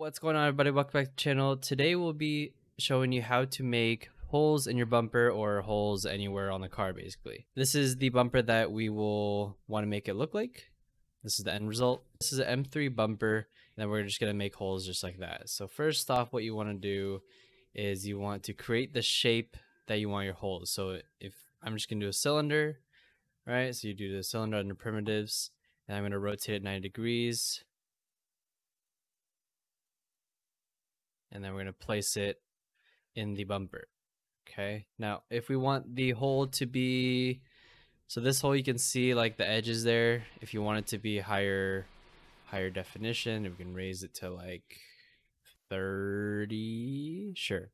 What's going on everybody? Welcome back to the channel. Today we'll be showing you how to make holes in your bumper or holes anywhere on the car basically. This is the bumper that we will want to make it look like. This is the end result. This is an M3 bumper and then we're just going to make holes just like that. So first off what you want to do is you want to create the shape that you want your holes. So if I'm just going to do a cylinder, right? So you do the cylinder under primitives and I'm going to rotate it 90 degrees and then we're going to place it in the bumper. Okay, now if we want the hole to be, so this hole you can see like the edges there, if you want it to be higher, higher definition, we can raise it to like 30, sure,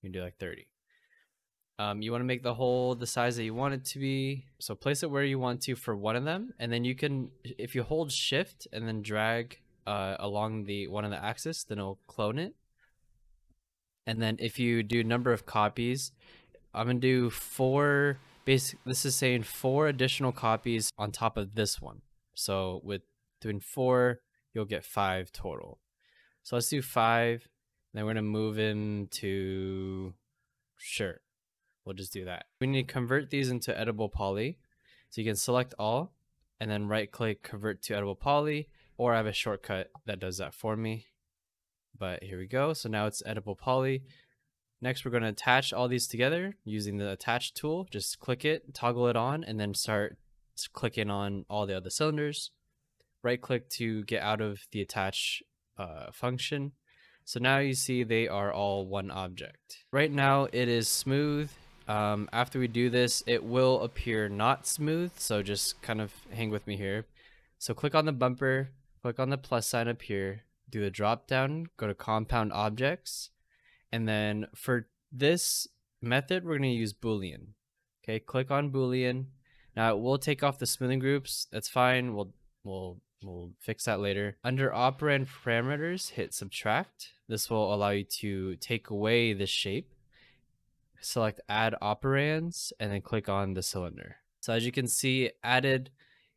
you can do like 30. Um, you want to make the hole the size that you want it to be. So place it where you want to for one of them. And then you can, if you hold shift and then drag uh, along the one of the axis, then it'll clone it and then if you do number of copies i'm gonna do four basic this is saying four additional copies on top of this one. So with doing four you'll get five total. So let's do five then we're gonna move into sure we'll just do that. We need to convert these into editable poly. So you can select all and then right click convert to editable poly or I have a shortcut that does that for me but here we go. So now it's editable poly. Next, we're going to attach all these together using the attach tool. Just click it, toggle it on, and then start clicking on all the other cylinders. Right click to get out of the attach uh, function. So now you see they are all one object. Right now it is smooth. Um, after we do this, it will appear not smooth. So just kind of hang with me here. So click on the bumper, click on the plus sign up here, do the drop down, go to compound objects, and then for this method, we're going to use Boolean. Okay, click on Boolean. Now it will take off the smoothing groups. That's fine. We'll we'll we'll fix that later. Under operand parameters, hit subtract. This will allow you to take away the shape. Select add operands and then click on the cylinder. So as you can see, added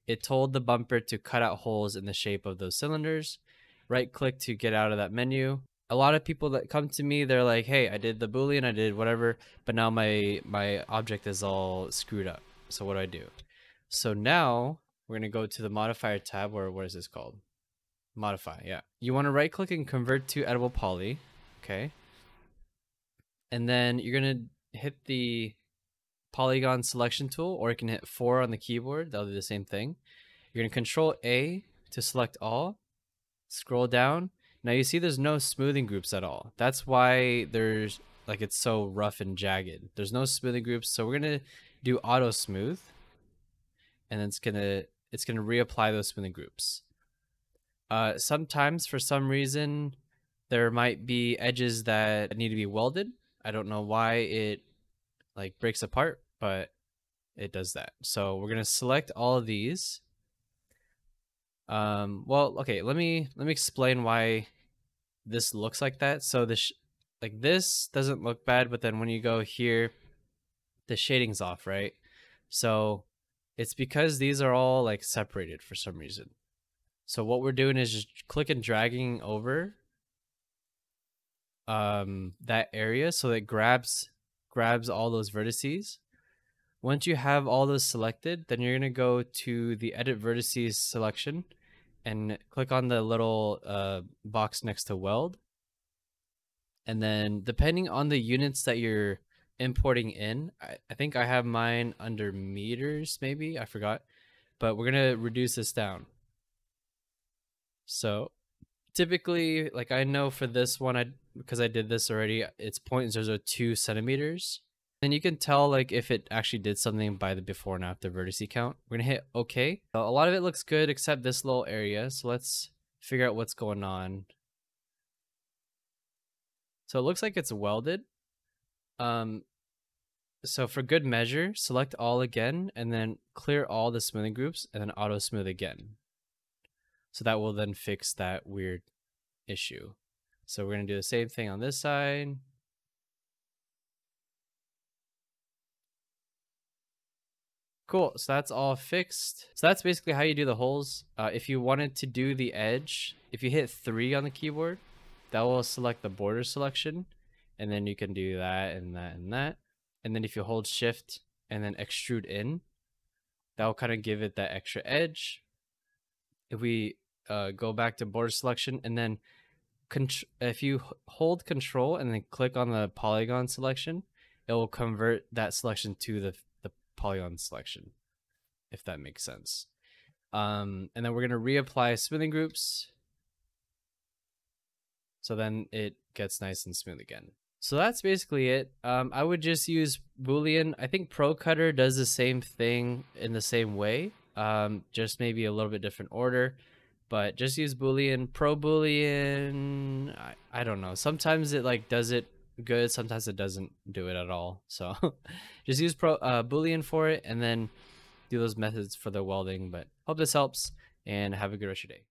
it told the bumper to cut out holes in the shape of those cylinders right click to get out of that menu. A lot of people that come to me, they're like, "Hey, I did the boolean, I did whatever, but now my my object is all screwed up. So what do I do?" So now we're gonna go to the modifier tab, or what is this called? Modify. Yeah, you want to right click and convert to editable poly. Okay, and then you're gonna hit the polygon selection tool, or you can hit four on the keyboard. That'll do the same thing. You're gonna control A to select all, scroll down. Now you see there's no smoothing groups at all. That's why there's like it's so rough and jagged. There's no smoothing groups. So we're going to do auto smooth and it's going to it's going to reapply those smoothing groups. Uh, sometimes for some reason there might be edges that need to be welded. I don't know why it like breaks apart, but it does that. So we're going to select all of these um, well, okay, let me let me explain why this looks like that. So this like this doesn't look bad, but then when you go here, the shading's off, right? So it's because these are all like separated for some reason. So what we're doing is just click and dragging over um that area so it grabs grabs all those vertices once you have all those selected, then you're going to go to the edit vertices selection and click on the little uh, box next to weld. And then depending on the units that you're importing in, I, I think I have mine under meters, maybe, I forgot. But we're going to reduce this down. So typically, like I know for this one, I because I did this already, it's 0.002 centimeters. And you can tell like if it actually did something by the before and after vertice count. We're gonna hit OK. A lot of it looks good except this little area. So let's figure out what's going on. So it looks like it's welded. Um, so for good measure, select all again and then clear all the smoothing groups and then auto smooth again. So that will then fix that weird issue. So we're going to do the same thing on this side. Cool, so that's all fixed. So that's basically how you do the holes. Uh, if you wanted to do the edge, if you hit 3 on the keyboard, that will select the border selection. And then you can do that and that and that. And then if you hold shift and then extrude in, that will kind of give it that extra edge. If we uh, go back to border selection and then if you hold control and then click on the polygon selection, it will convert that selection to the polygon selection, if that makes sense. Um, and then we're going to reapply smoothing groups. So then it gets nice and smooth again. So that's basically it. Um, I would just use Boolean. I think Pro Cutter does the same thing in the same way, um, just maybe a little bit different order. But just use Boolean. Pro Boolean, I, I don't know. Sometimes it like does it good. Sometimes it doesn't do it at all. So just use Pro uh, Boolean for it, and then do those methods for the welding. But hope this helps, and have a good rest of your day.